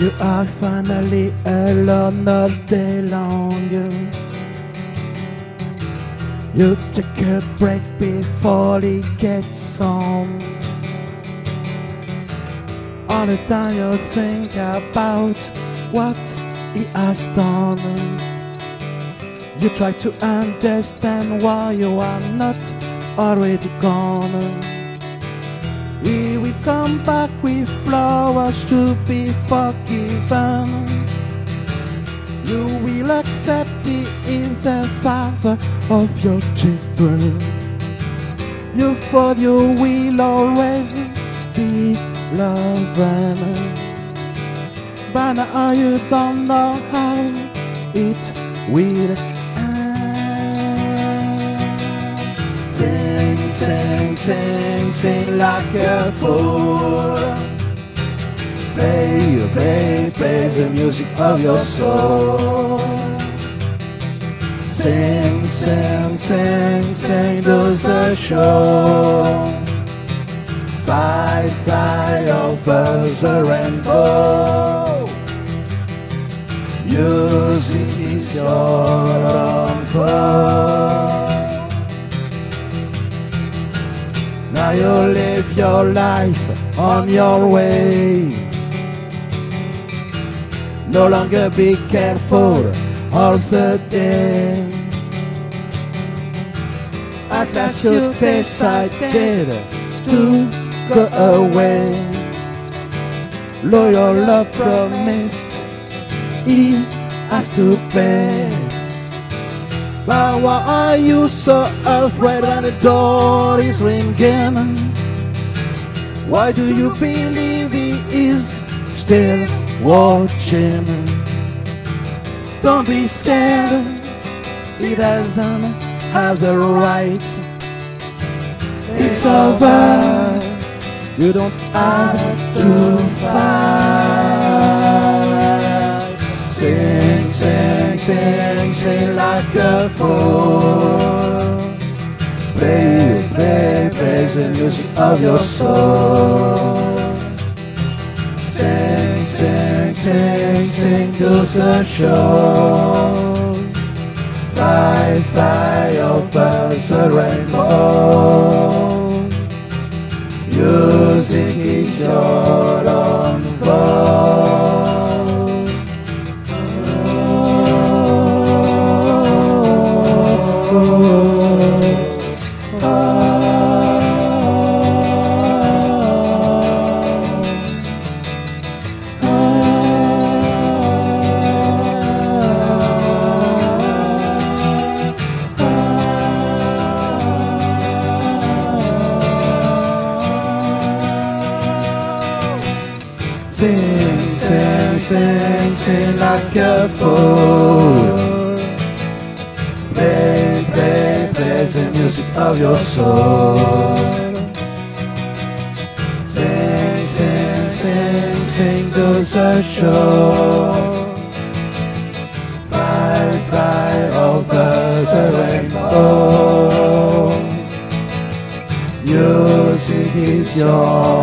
You are finally alone all day long. You take a break before it gets on. All the time you think about what he has done. You try to understand why you are not already gone. He will come back with flowers to be forgiven. You will accept he is the father of your children. You thought you will always be loved. But now you don't know how it will Sing, sing, sing, sing like a fool. Play, play, play the music of your soul. Sing, sing, sing, sing, do the show. Fly, fly over the rainbow. Music is your own call. Now you live your life on your way. No longer be careful all the day. At last you decided to go away. Loyal love promised he has to pay. But why are you so afraid when the door is ringing? Why do you believe he is still watching? Don't be scared, he doesn't have the right. It's over, you don't have to fight. A fool. Play, play, play the music of your soul. Sing, sing, sing, sing to the show. Fly, fly over the rainbow. Music is your Sing, sing, sing, sing like a fool. Play, play, play the music of your soul. Sing, sing, sing, sing the show. Fly, fly over the rainbow. Music is your own.